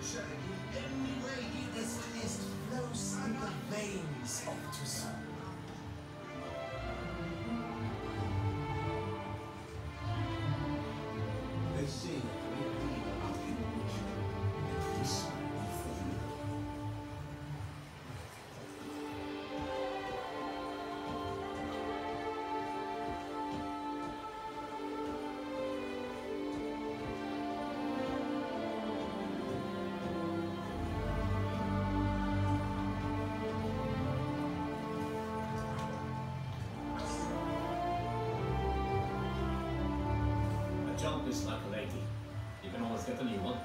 Blood is flows in the veins of Toussaint. Get a new one.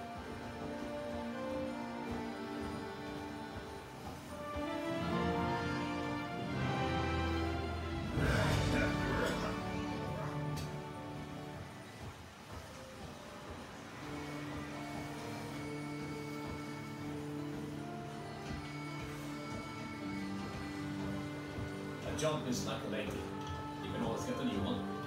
A jump is like a lady. You can always get a new one.